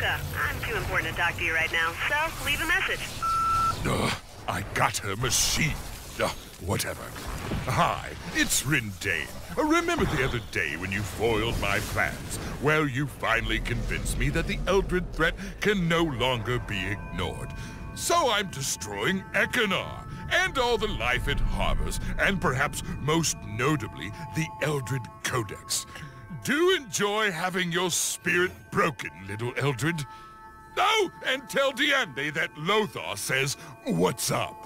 Melka. I'm too important to talk to you right now, so leave a message. Ugh, I got her machine. Ugh, whatever. Hi, it's Rendain. Uh, Remember the other day when you foiled my plans? Well, you finally convinced me that the Eldrid threat can no longer be ignored. So I'm destroying Ekkunar and all the life it harbors, and perhaps most notably, the Eldrid Codex. Do enjoy having your spirit broken, little Eldrid. Oh, and tell Deande that Lothar says, what's up?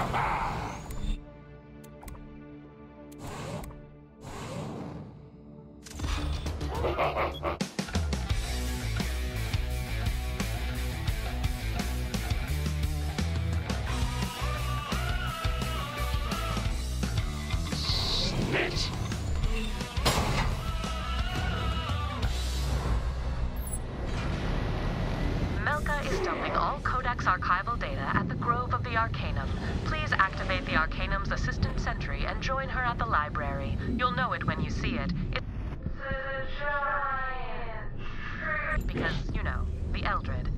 Melka Codex archival data at the Grove of the Arcanum. Please activate the Arcanum's assistant sentry and join her at the library. You'll know it when you see it. It's because, you know, the Eldrid.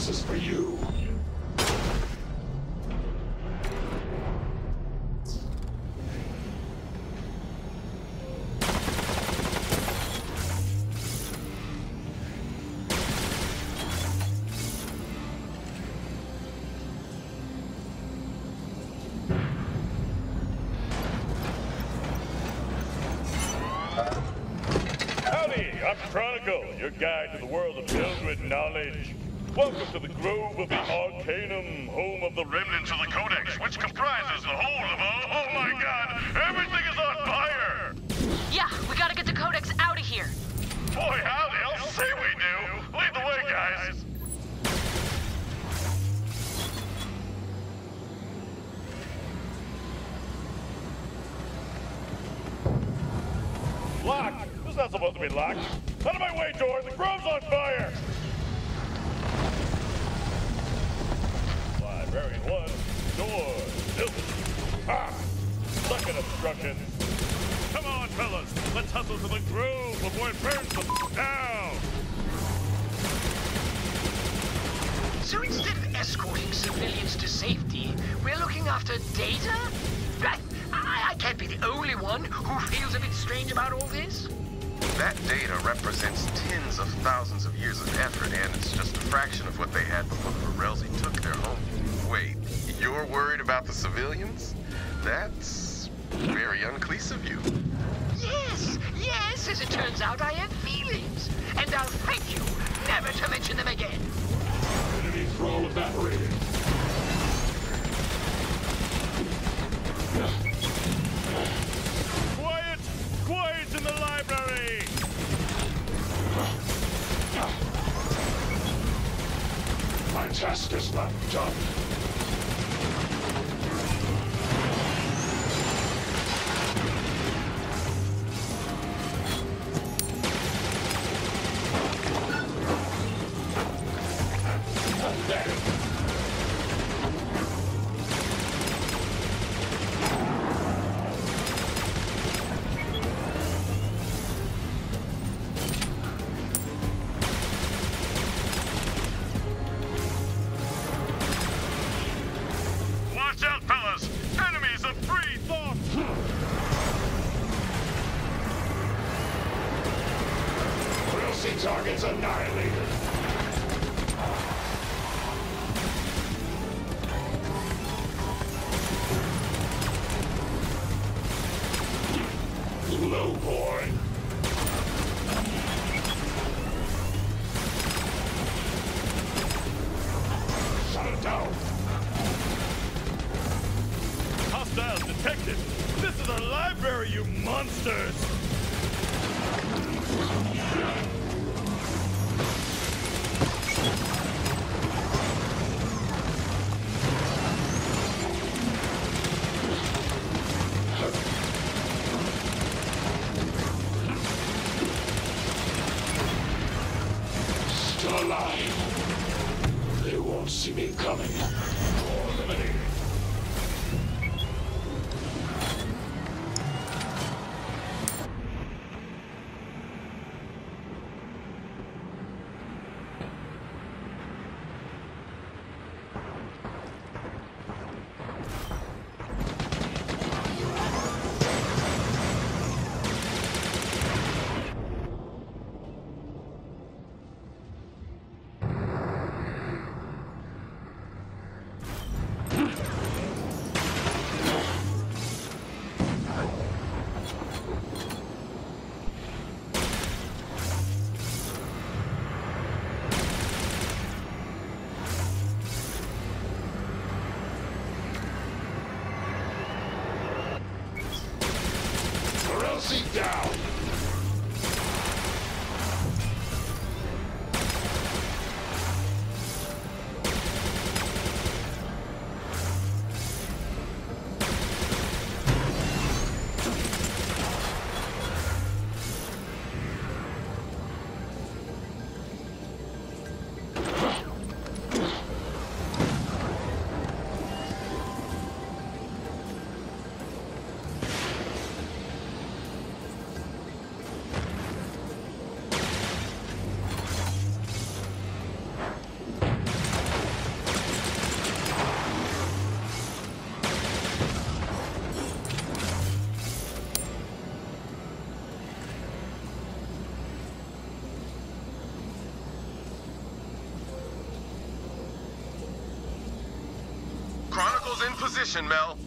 This is for you. Howdy, I'm Chronicle, your guide to the world of Eldritch knowledge. Welcome to the Grove of the Arcanum, home of the remnants of the Codex, which comprises the whole of all. Oh my god, everything is on fire! Yeah, we gotta get the Codex out of here. Boy, howdy, I'll say we do. Lead the way, guys. Locked! This is not supposed to be locked. Out of my way, door! The grove's on fire! Second obstruction. Come on, fellas! Let's hustle to the grove before it burns the f- down! So instead of escorting civilians to safety, we're looking after data? I, I, I can't be the only one who feels a bit strange about all this. That data represents tens of thousands of years of effort, and it's just a fraction of what they had before the Varelsi took their home. Wait, you're worried about the civilians? That's very unclean of you. Yes, yes, as it turns out, I have feelings. And I'll thank you never to mention them again. Enemy thrall evaporated. Quiet! Quiet in the library! My task is not done. See me coming. In position, Mel.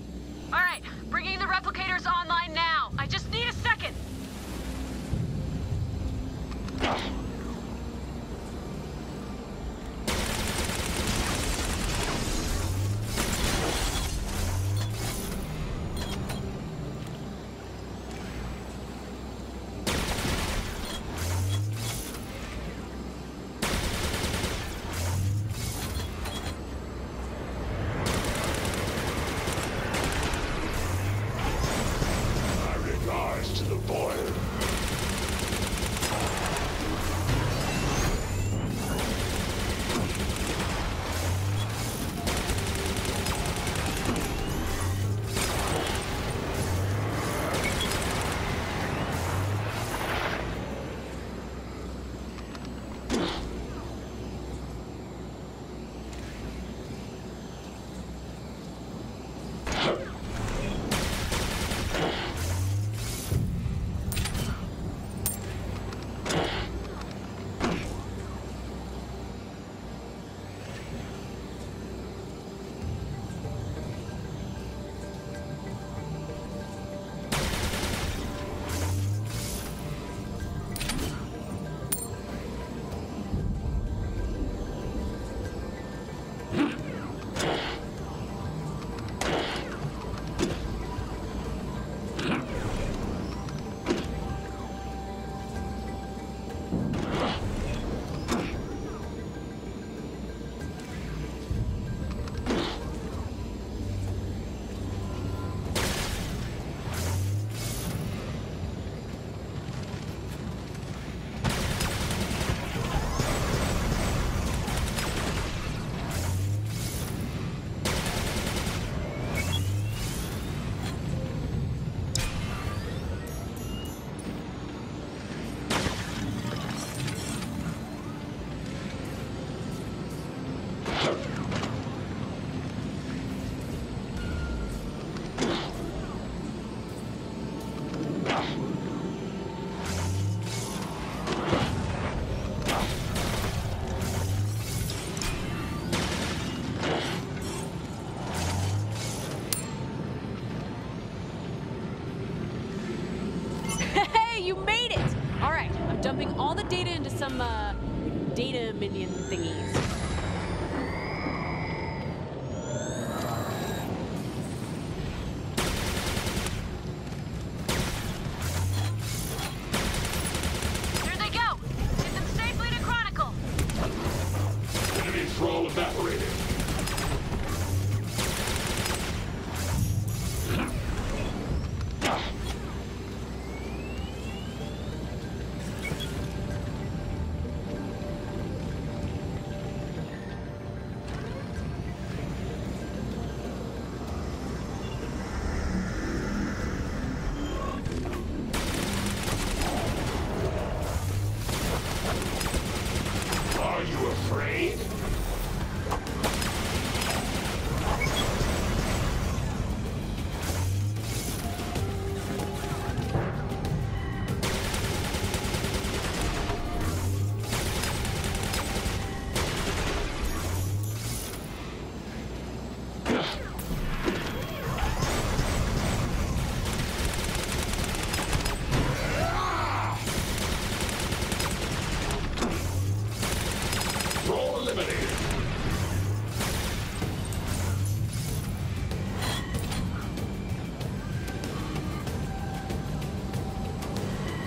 Minion thingies.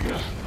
Going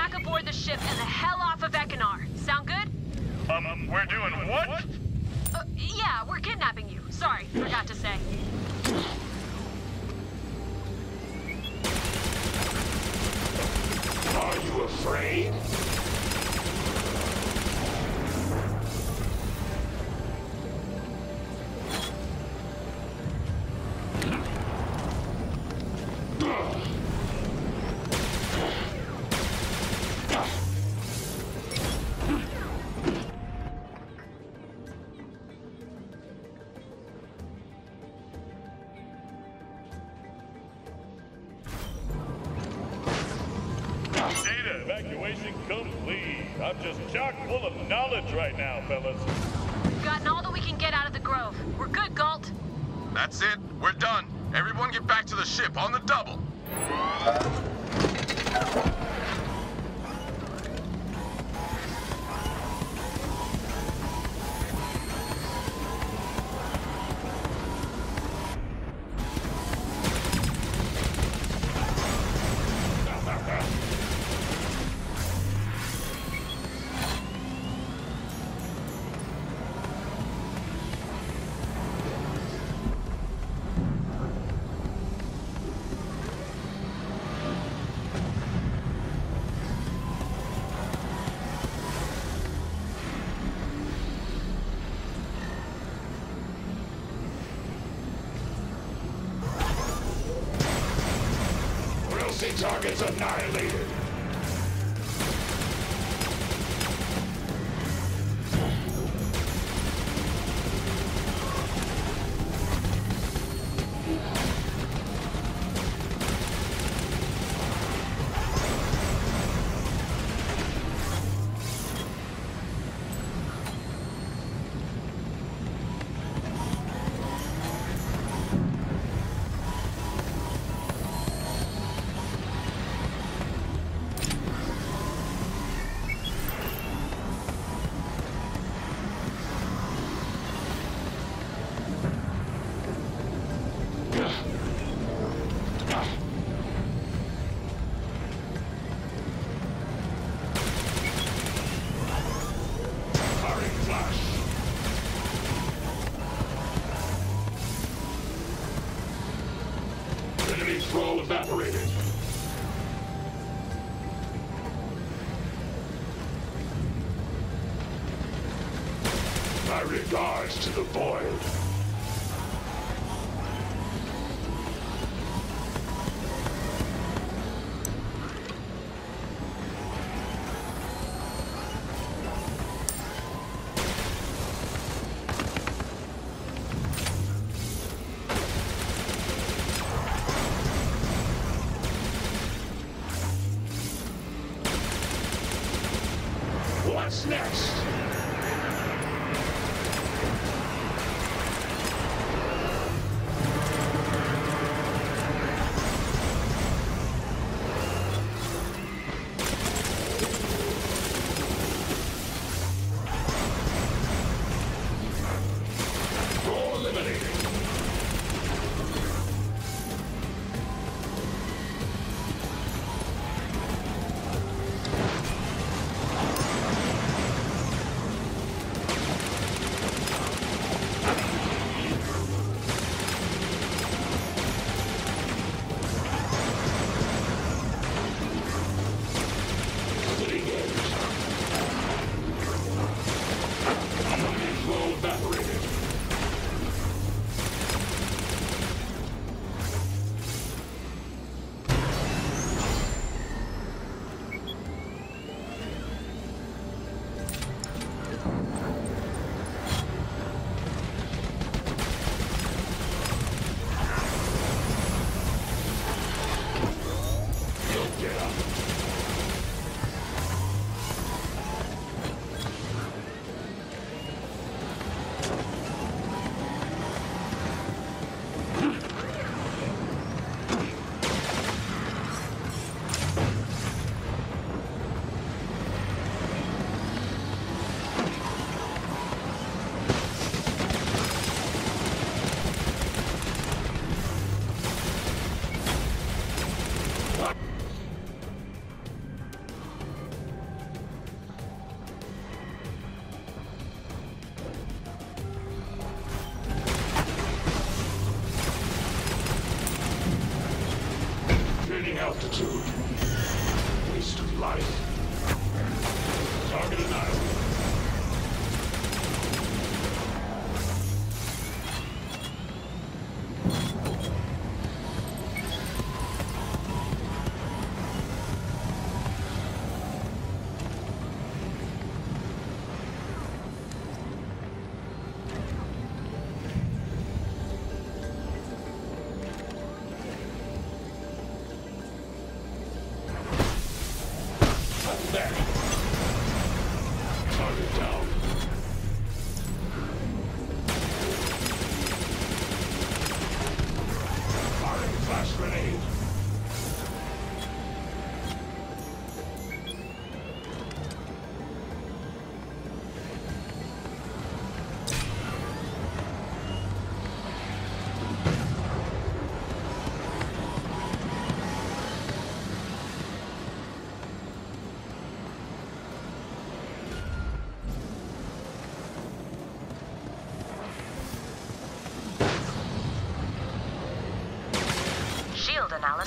back aboard the ship and the hell off of Ekkunar. Sound good? Um, um we're doing what? Uh, yeah, we're kidnapping you. Sorry, forgot to say. Are you afraid? targets annihilated.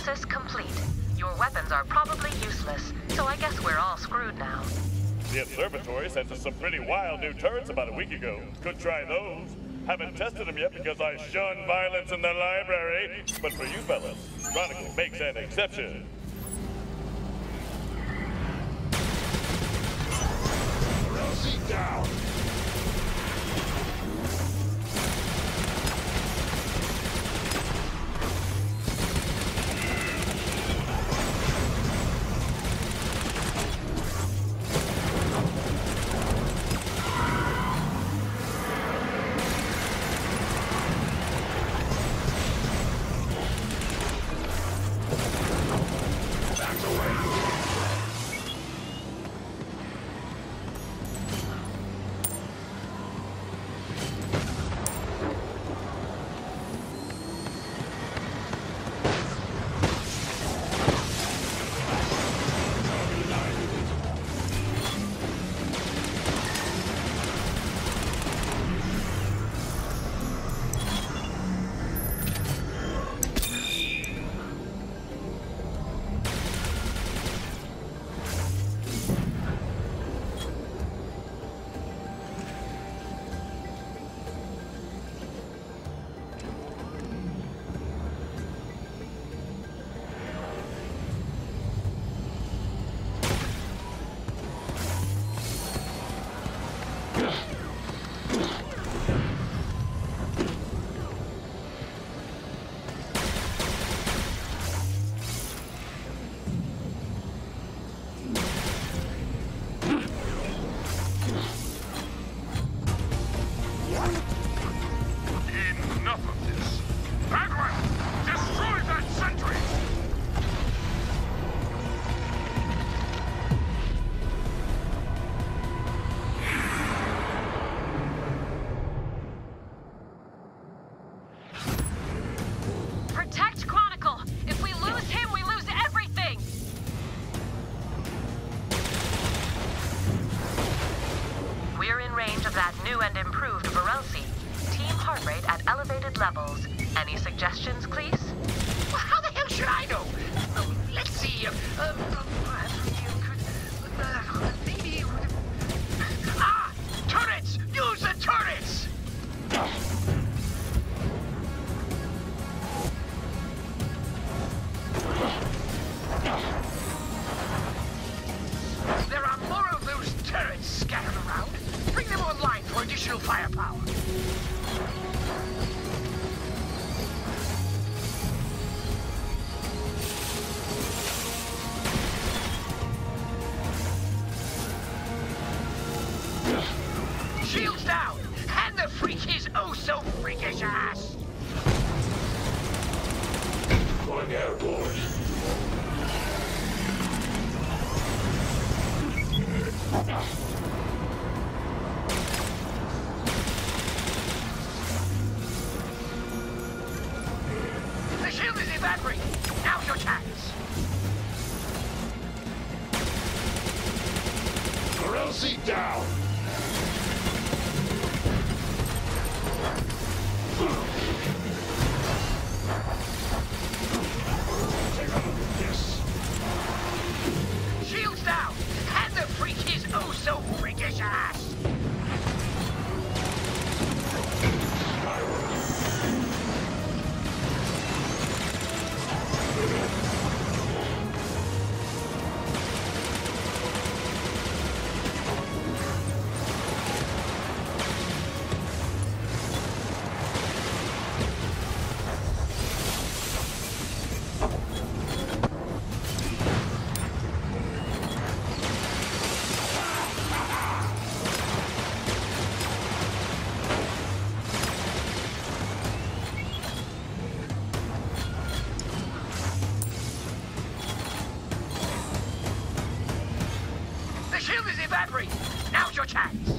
Analysis complete. Your weapons are probably useless, so I guess we're all screwed now. The observatory sent us some pretty wild new turrets about a week ago. Could try those. Haven't tested them yet because I shun violence in the library. But for you fellas, Chronicle makes an exception. Your chance.